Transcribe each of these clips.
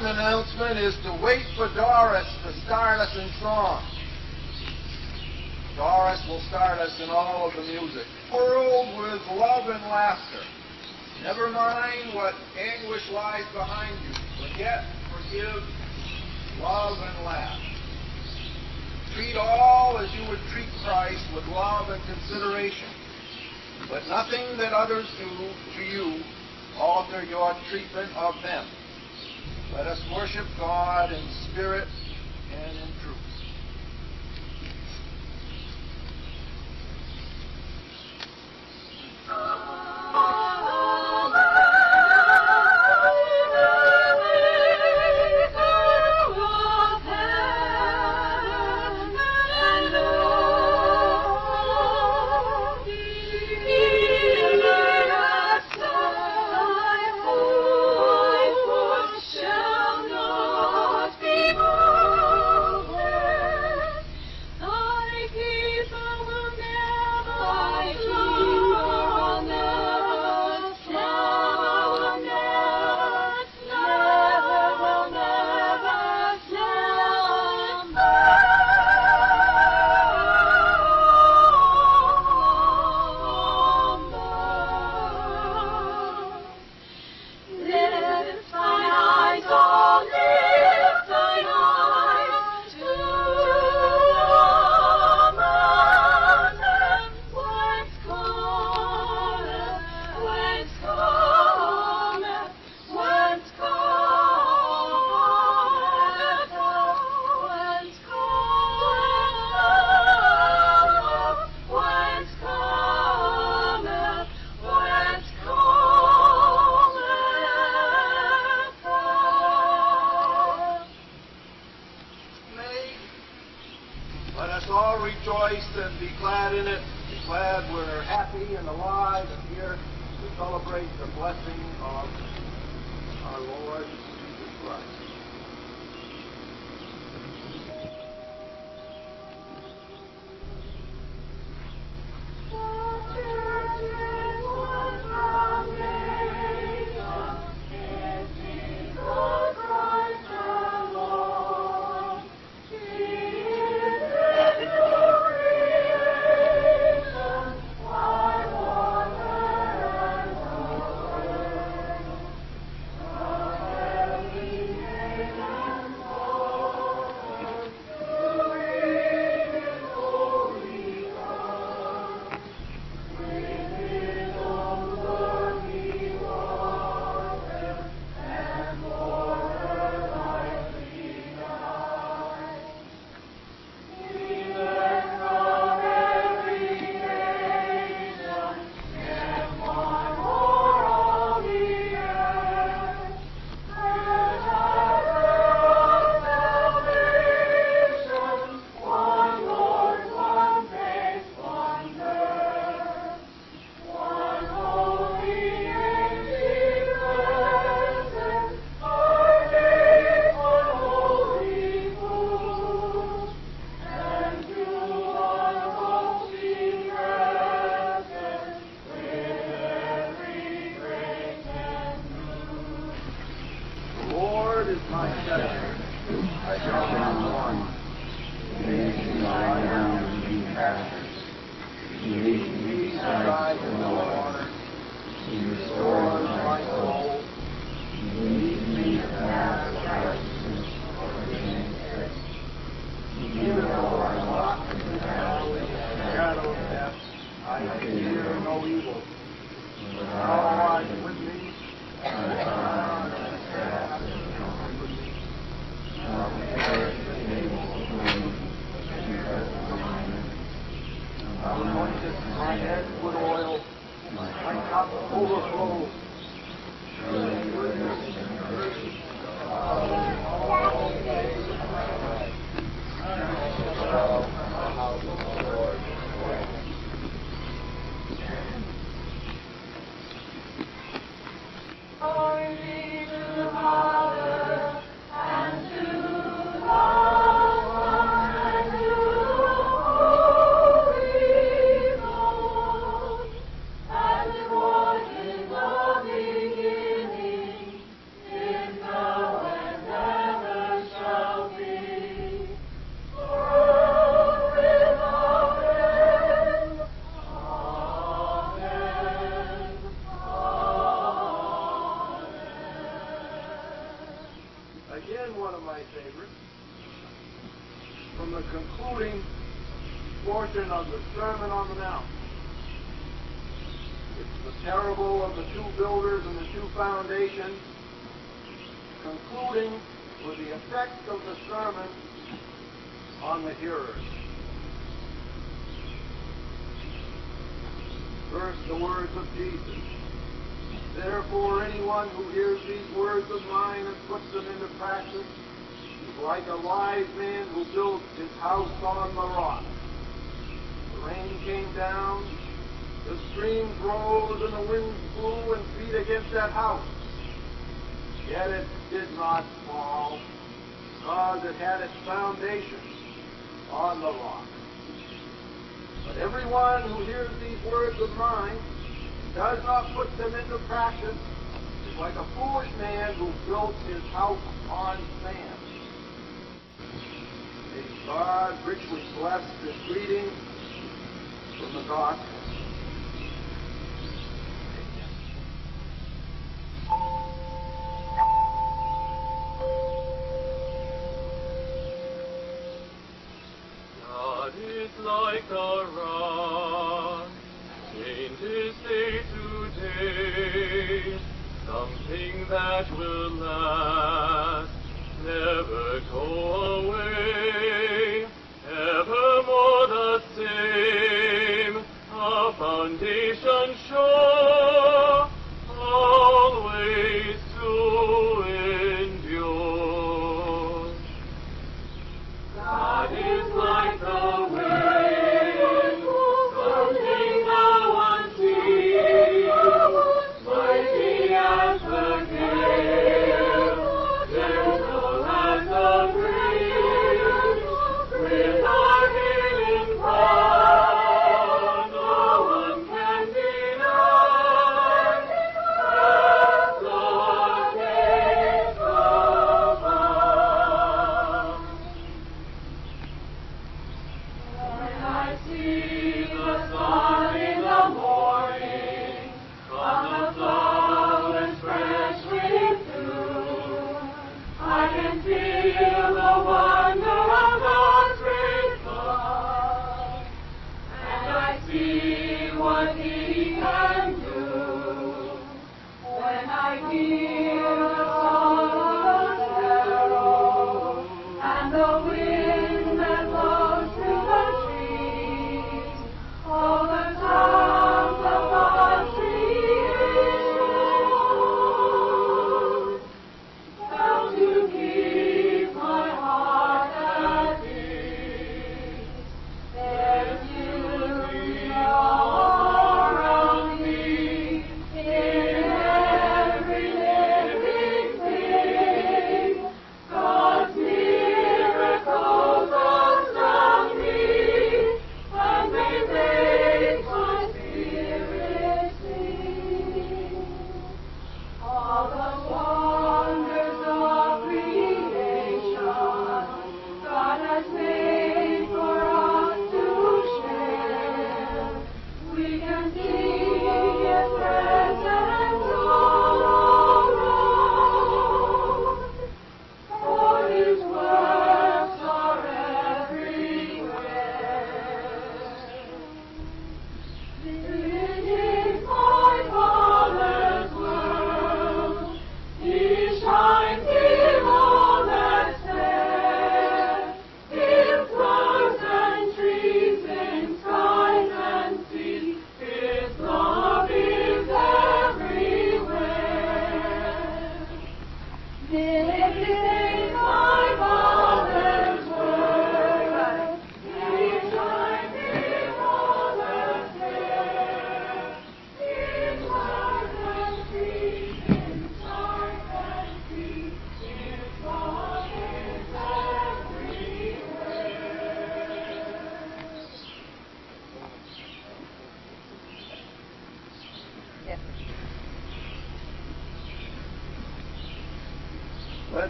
important announcement is to wait for Doris to start us in song. Doris will start us in all of the music. World with love and laughter. Never mind what anguish lies behind you. Forget, forgive, love, and laugh. Treat all as you would treat Christ with love and consideration. Let nothing that others do to you alter your treatment of them. Let us worship God in spirit and in truth. And be glad in it. Be glad we're happy and alive and here to celebrate the blessing of our Lord Jesus Christ. The words of Jesus. Therefore, anyone who hears these words of mine and puts them into practice is like a wise man who built his house on the rock. The rain came down, the streams rose, and the winds blew and beat against that house. Yet it did not fall, because it had its foundation on the rock. But everyone who hears these words of mine does not put them into practice is like a foolish man who built his house on sand. May God richly bless this reading from the Gospel. Like a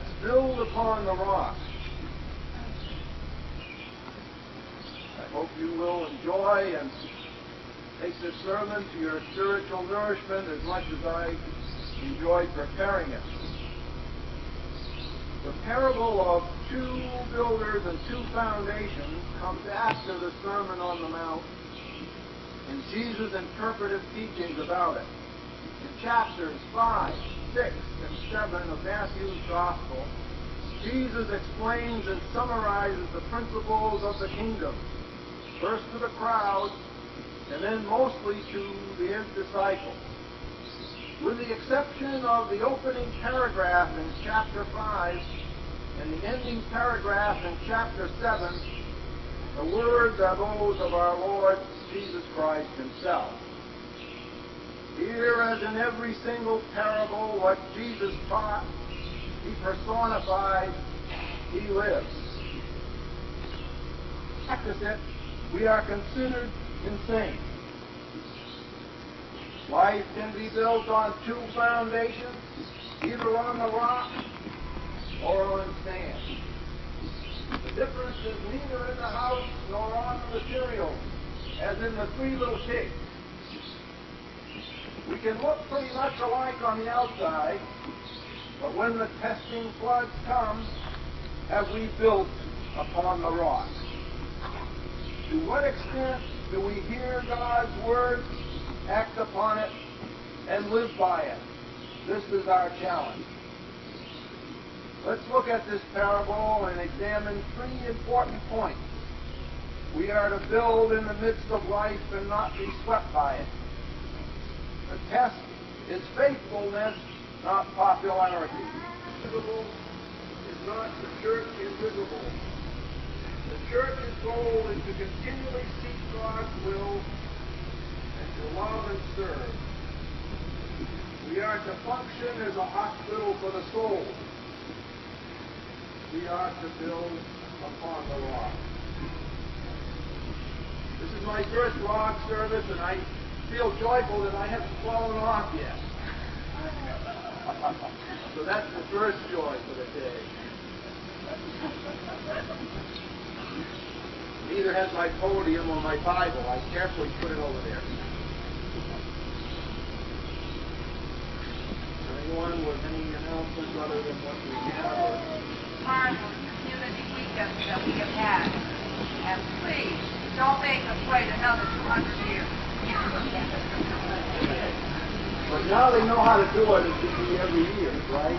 Let's build upon the rock. I hope you will enjoy and take this sermon to your spiritual nourishment as much as I enjoyed preparing it. The parable of two builders and two foundations comes after the Sermon on the Mount and Jesus' interpretive teachings about it. In chapters 5, 6, and 7 of Matthew's Gospel, Jesus explains and summarizes the principles of the kingdom, first to the crowd, and then mostly to his disciples. With the exception of the opening paragraph in chapter 5 and the ending paragraph in chapter 7, the words are those of our Lord Jesus Christ himself. Here, as in every single parable, what Jesus taught, he personified, he lives. Practice it, we are considered insane. Life can be built on two foundations, either on the rock or on sand. The difference is neither in the house nor on the material, as in the three little pigs. We can look pretty much alike on the outside, but when the testing floods come, have we built upon the rock? To what extent do we hear God's word, act upon it, and live by it? This is our challenge. Let's look at this parable and examine three important points. We are to build in the midst of life and not be swept by it. The test is faithfulness, not popularity. Visible is not the church invisible. The church's goal is to continually seek God's will and to love and serve. We are to function as a hospital for the soul. We are to build upon the rock. This is my first rock service, and I feel joyful that I haven't fallen off yet. so that's the first joy for the day. Neither has my podium or my Bible. I carefully put it over there. Anyone with any announcements other than what we have? Or marvelous community weekends that we have had. And please, don't make us wait another 200 years. But now they know how to do it. It should be every year, right?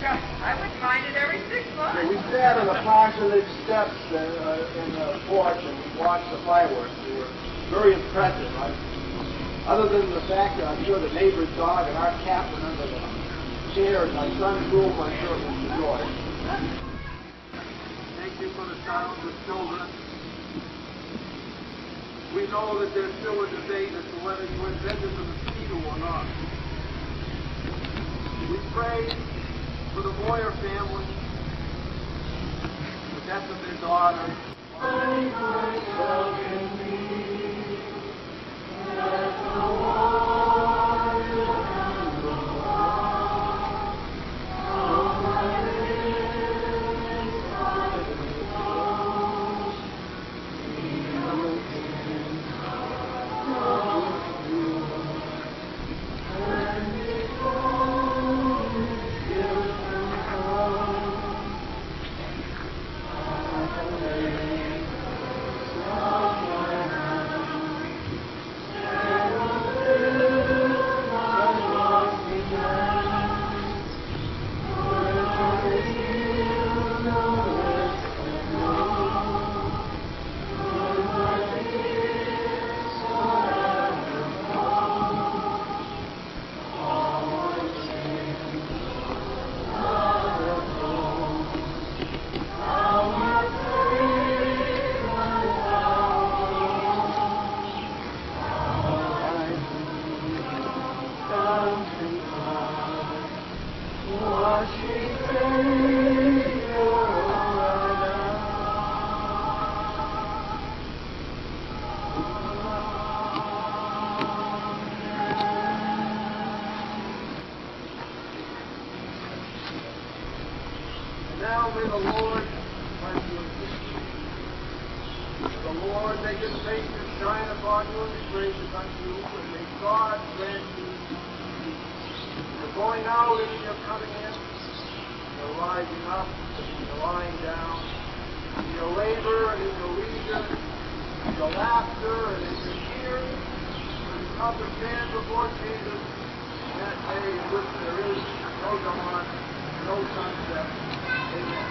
I would find it every six So months. we sat on the parsonage steps uh, uh, in the porch and we watched the fireworks. They were very impressive. I, other than the fact that I'm sure the neighbor's dog and our cat went under the chair in my son's room, I'm sure it was a joy. Thank you for the sound of the children. We know that there's still a debate as to whether you invented the mosquito or not. We pray for the Moyer family, the death of their daughter. Now laughter and your tears, when you come stand before Jesus in that day in which there is no dawn, no sunset. Amen.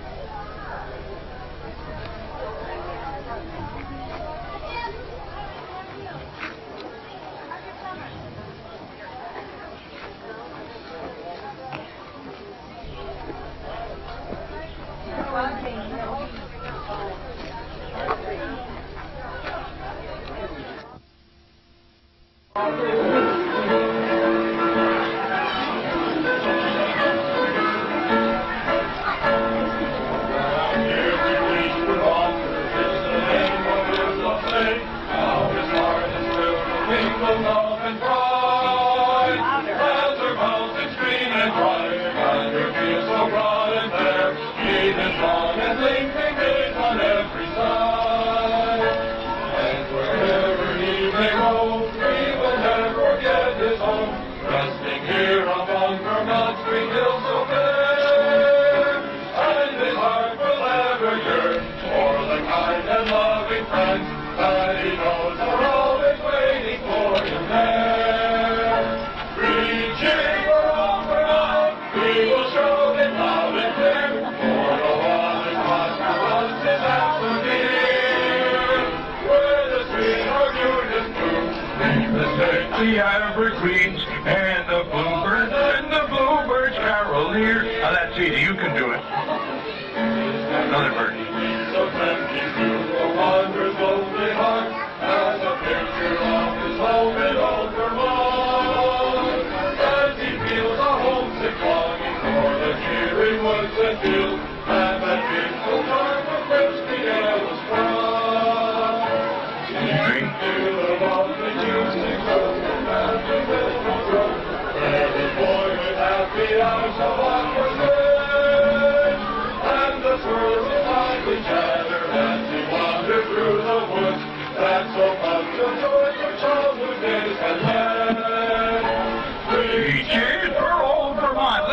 Another bird.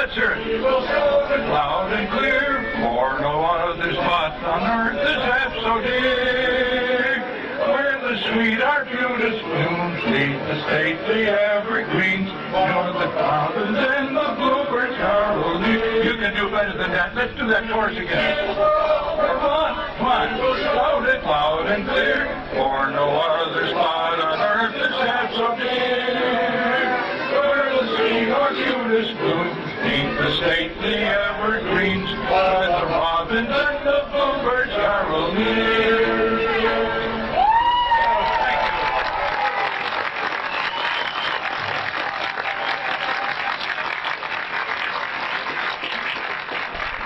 Let's hear it. We will shout it loud and clear, for no other spot on earth is half so dear. Where the sweetheart Judas blooms, neath the stately evergreens, nor the fountains and the bluebirds carol. You can do better than that. Let's do that chorus again. Come on, come on, shout it loud and clear, for no other spot on earth is half so dear. Where the Judas blooms, neath the stately evergreens, where the robins and the bluebirds carol near.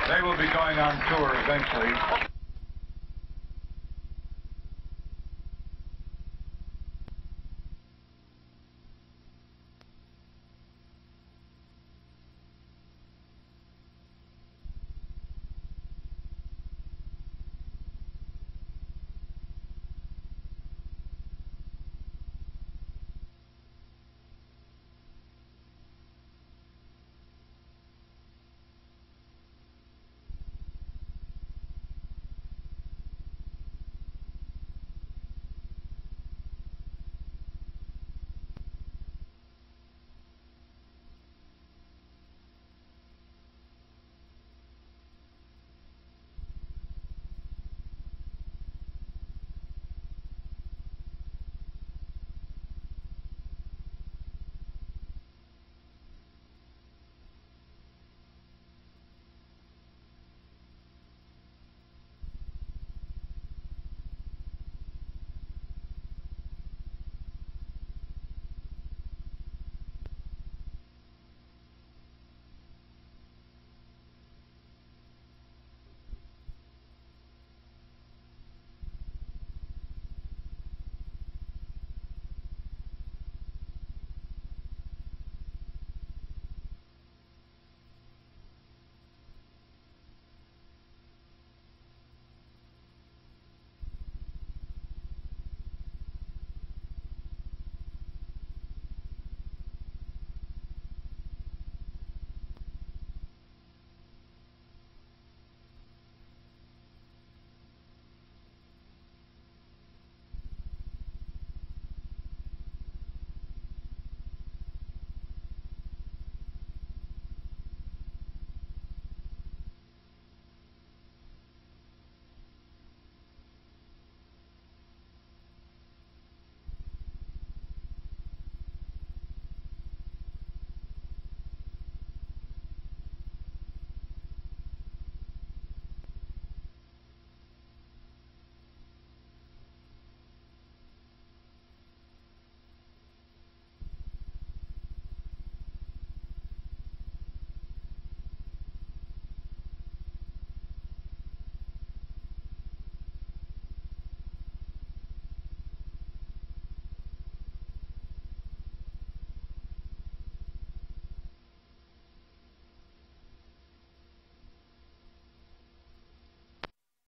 They will be going on tour eventually.